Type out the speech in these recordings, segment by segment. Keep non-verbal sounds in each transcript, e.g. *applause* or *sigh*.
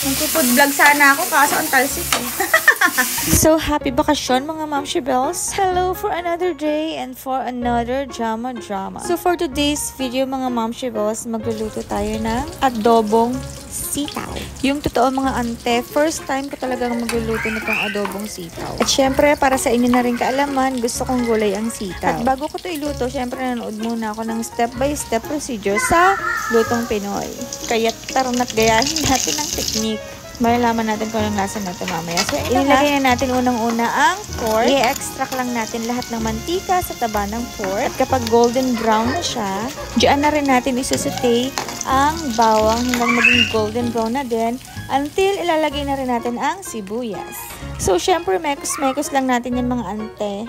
Magpo-food vlog sana ako kaso ang talsik eh. *laughs* So, happy bakasyon mga Mamshi Bells! Hello for another day and for another drama drama. So, for today's video mga Mamshi Bells, magluluto tayo ng adobong sitaw. Yung totoo mga ante, first time ko talagang magluluto nitong adobong sitaw. At syempre, para sa inyo na rin kaalaman, gusto kong gulay ang sitaw. At bago ko to iluto, syempre nanood muna ako ng step-by-step procedure sa lutong Pinoy. Kaya tarong at gayahin natin ang technique. Malalaman natin kung anong lasa natin mamaya. So, inilagay na natin unang-una ang pork. I-extract lang natin lahat ng mantika sa taba ng pork. At kapag golden brown na siya, diyan na rin natin isusute ang bawang hanggang maging golden brown na din until ilalagay na rin natin ang sibuyas. So, syempre, mekos-mekos lang natin yung mga ante.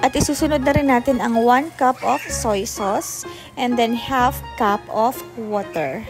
At isusunod na rin natin ang 1 cup of soy sauce and then half cup of water.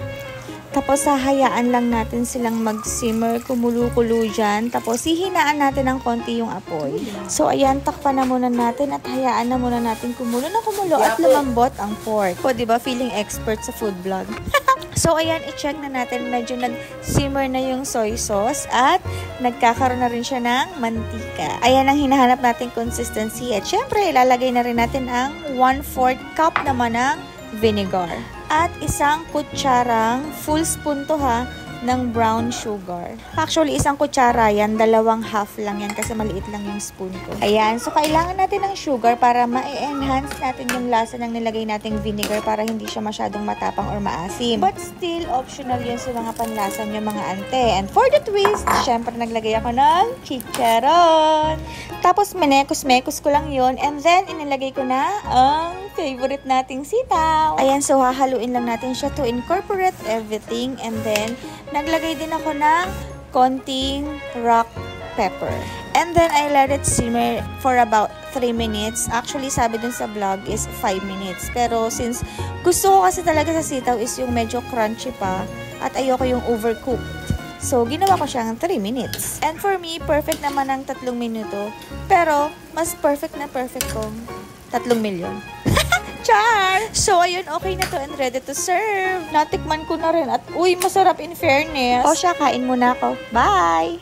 Tapos, hahayaan lang natin silang mag-simmer, kumulo-kulo dyan. Tapos, hihinaan natin ng konti yung apoy. So, ayan, takpan na muna natin at hayaan na muna natin kumulo na kumulo at lumambot ang pork. O, diba, feeling expert sa food vlog. *laughs* so, ayan, i-check na natin. Medyo nag-simmer na yung soy sauce at nagkakaroon na rin siya ng mantika. Ayan ang hinahanap natin consistency. At syempre, ilalagay na rin natin ang 1-4 cup naman ng vinegar at isang kutsarang full spoon to ha ng brown sugar. Actually, isang kutsara yan, dalawang half lang yan kasi maliit lang yung spoon ko. Ayan, so kailangan natin ng sugar para ma-enhance natin yung lasa ng nilagay nating vinegar para hindi siya masyadong matapang or maasim. But still, optional yun sa mga panlasa nyo mga ante. And for the twist, syempre naglagay ako ng chicharon. Tapos, menekos-mekos ko lang yun. And then, inilagay ko na ang favorite nating sitaw. Ayan, so hahaluin lang natin siya to incorporate everything. And then, naglagay din ako ng konting rock pepper. And then, I let it simmer for about 3 minutes. Actually, sabi dun sa vlog is 5 minutes. Pero since gusto ko kasi talaga sa sitaw is yung medyo crunchy pa at ayoko yung overcooked. So, ginawa ko siyang 3 minutes. And for me, perfect naman ang 3 minuto. Pero, mas perfect na perfect kong 3 milyon. *laughs* Char! So, ayun, okay na to and ready to serve. Natikman ko na rin at, uy, masarap in fairness. O siya, kain muna ako. Bye!